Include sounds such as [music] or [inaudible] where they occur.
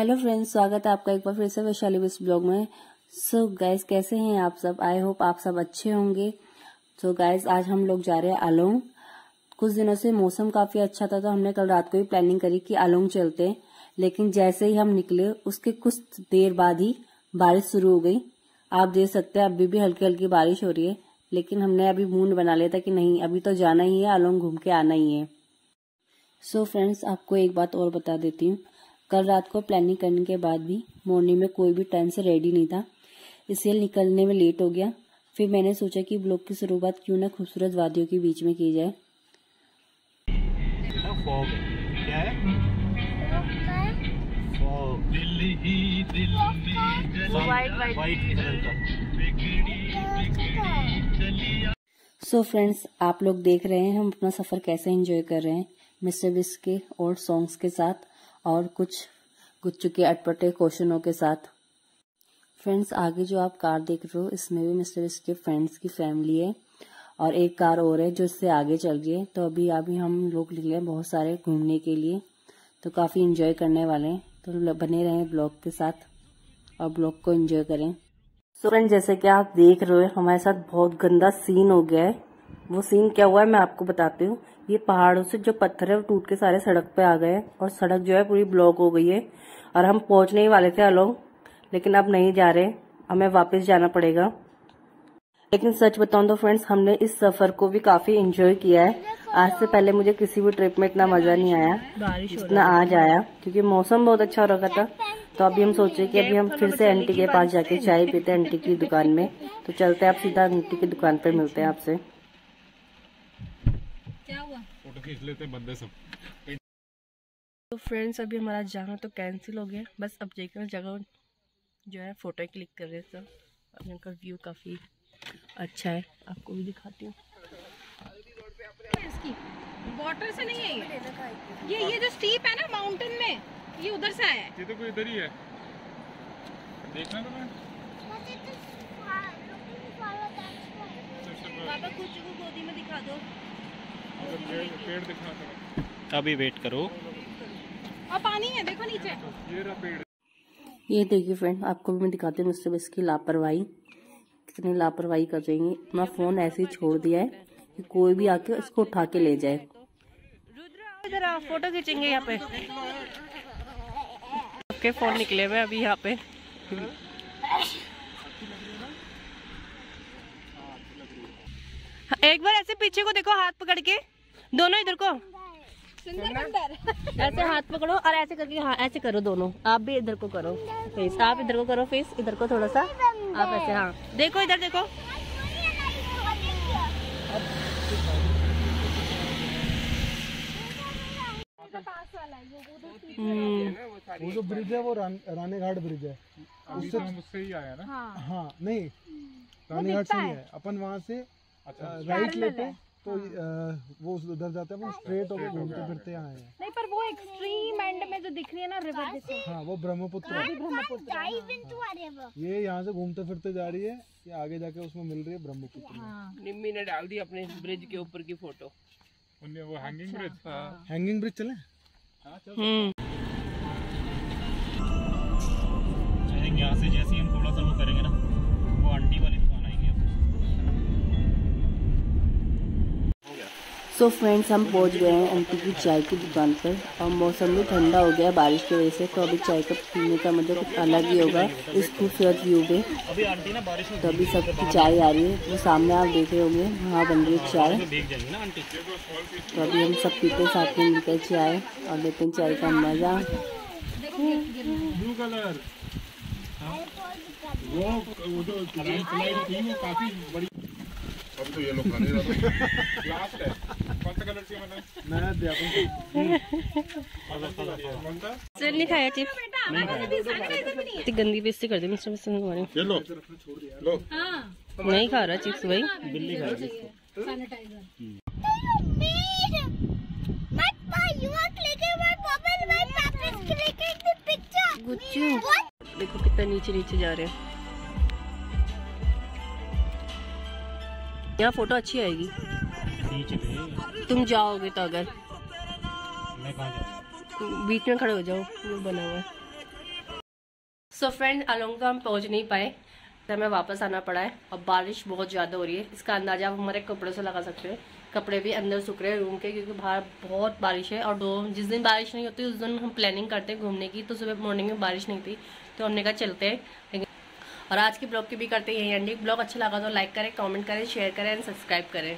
Hello friends स्वागत है आपका एक बार फिर से वैशाली विस ब्लॉग में। सो so, गाइस कैसे हैं आप सब? आई होप आप सब अच्छे होंगे। सो so, गाइस आज हम लोग जा रहे हैं आलोंग। कुछ दिनों से मौसम काफ़ी अच्छा था तो हमने कल रात को ही प्लानिंग करी कि आलोंग चलते हैं। लेकिन जैसे ही हम निकले उसके कुछ देर बाद ही बारिश शुरू हो गई। आप देख सकते हैं अभी भी हल्की हल्की बारिश हो रही है लेकिन हमने अभी मूड बना लिया था कि नहीं अभी तो जाना ही है आलोंग घूम के आना ही है। सो so फ्रेंड्स आपको एक बात और बता देती हूँ। कल रात को प्लानिंग करने के बाद भी मॉर्निंग में कोई भी टाइम से रेडी नहीं था। इसलिए निकलने में लेट हो गया। फिर मैंने सोचा कि ब्लॉग की शुरुआत क्यों ना खूबसूरत वादियों के बीच में की जाए। सो फ्रेंड्स आप लोग देख रहे हैं हम अपना सफ़र कैसे एंजॉय कर रहे हैं। मिस्टर बिस के और सॉन्ग्स के साथ। और कुछ गुच्चू के अटपटे क्वेश्चनों के साथ। फ्रेंड्स आगे जो आप कार देख रहे हो इसमें भी मिस्टर इसके फ्रेंड्स की फैमिली है और एक कार और है जो इससे आगे चल गई है। तो अभी अभी हम लोग निकले बहुत सारे घूमने के लिए तो काफ़ी इंजॉय करने वाले हैं। तो बने रहें ब्लॉग के साथ और ब्लॉग को एंजॉय करें। सो so, फ्रेंड जैसे कि आप देख रहे हो हमारे साथ बहुत गंदा सीन हो गया है। वो सीन क्या हुआ है मैं आपको बताती हूँ। ये पहाड़ों से जो पत्थर है वो टूट के सारे सड़क पे आ गए और सड़क जो है पूरी ब्लॉक हो गई है और हम पहुँचने ही वाले थे अलोंग लेकिन अब नहीं जा रहे। हमें वापस जाना पड़ेगा। लेकिन सच बताऊँ तो फ्रेंड्स हमने इस सफ़र को भी काफ़ी एंजॉय किया है। आज से पहले मुझे किसी भी ट्रिप में इतना मज़ा नहीं आया जितना आज आया क्योंकि मौसम बहुत अच्छा हो रखा था। तो अभी हम सोचे कि अभी हम फिर से आंटी के पास जाके चाय पीते हैं आंटी की दुकान में। तो चलते हैं आप सीधा आंटी की दुकान पर मिलते हैं आपसे। खींच लेते हैं बंदे सब। तो फ्रेंड्स अभी हमारा जाना तो कैंसिल हो गया। बस अब जाकर जगह जो है फ़ोटो क्लिक कर रहे सब। अब यहाँ का व्यू काफ़ी अच्छा है। आपको भी दिखाती हूँ। वाटर से नहीं है ये। ये ये जो स्टीप है ना माउंटेन में ये उधर से आया है। ये तो कोई इधर ही है। देखना तो मैं पापा कुछ को गोदी में दिखा दो। अभी वेट करो। और पानी है देखो नीचे। ये रहा पेड़ ये देखिए फ्रेंड आपको भी मैं दिखाती हूँ मिस्टर इसकी लापरवाही। कितनी लापरवाही कर रही है। अपना फ़ोन ऐसे ही छोड़ दिया है कि कोई भी आके इसको उठा के ले जाए। इधर आओ फ़ोटो खींचेंगे यहाँ पे। आपके फ़ोन निकले हुए अभी यहाँ पे। एक बार ऐसे पीछे को देखो हाथ पकड़ के। दोनों इधर को। ऐसे हाथ पकड़ो और ऐसे करके हाँ ऐसे करो दोनों। आप भी इधर को करो फेस आप इधर को करो फेस इधर को थोड़ा सा। आप ऐसे हाँ। देखो इधर देखो। हम्म। वो जो ब्रिज है वो रानी घाट ब्रिज है। उससे उससे ही आया ना? हाँ, हाँ नहीं। रानी घाट से ही। है अपन वहाँ से राइट अच्छा। लेते तो वो उधर जाते हैं वो स्ट्रेट होकर घूमते फिरते आए हैं। नहीं पर वो एक्सट्रीम एंड में जो दिख रही है ना रिवर हाँ वो ब्रह्मपुत्र है। ब्रह्मपुत्र ये यहाँ से घूमते फिरते जा रही है ये आगे जाके उसमें मिल रही है ब्रह्मपुत्र। हाँ। निम्मी ने डाल दी अपने ब्रिज के ऊपर की फ़ोटो वो हैंगिंग ब्रिज हैंगिंग ब्रिज चले? यहाँ से जैसे हम थोड़ा सा वो करेंगे ना वो आंटी सो so फ्रेंड्स हम पहुँच गए हैं आंटी की चाय की दुकान पर। और मौसम भी ठंडा हो गया बारिश की वजह से तो अभी चाय का पीने का मतलब कुछ अलग ही होगा इस खूबसूरत व्यू पे। तो अभी सबकी चाय आ रही है। वो तो सामने आप देख रहे होंगे वहाँ बन रही है चाय। तो अभी हम सब पीते साथ में मिलकर चाय और लेते हैं चाय का मज़ा वो वो जो थी वो काफ़ी बड़ी अब तो ये लोग [laughs] सर नहीं खाया चिप्स इतनी गंदी बेइज्जती कर दी मिस्टर मिस्टर हमारे ये लो। लो। नहीं खा रहा चिप्स भाई। बिल्ली खा रही देखो कितना नीचे नीचे जा रहे हैं। यहाँ फ़ोटो अच्छी आएगी। तुम जाओगे तो अगर। मैं कहाँ जाऊँ? बीच में खड़े हो जाओ वो बना हुआ है। सो फ्रेंड अलोंग तो हम पहुँच नहीं पाए। तो हमें वापस आना पड़ा है और बारिश बहुत ज़्यादा हो रही है। इसका अंदाज़ा आप हमारे कपड़ों से लगा सकते हैं। कपड़े भी अंदर सूख रहे हैं रूम के क्योंकि बाहर बहुत बारिश है। और दो जिस दिन बारिश नहीं होती उस दिन हम प्लानिंग करते हैं घूमने की। तो सुबह मॉर्निंग में बारिश नहीं थी तो हमने कहा चलते हैं। लेकिन और आज की ब्लॉग की भी करते हैं यही एंडिंग ब्लॉग अच्छा लगा तो लाइक करें कमेंट करें शेयर करें एंड सब्सक्राइब करें।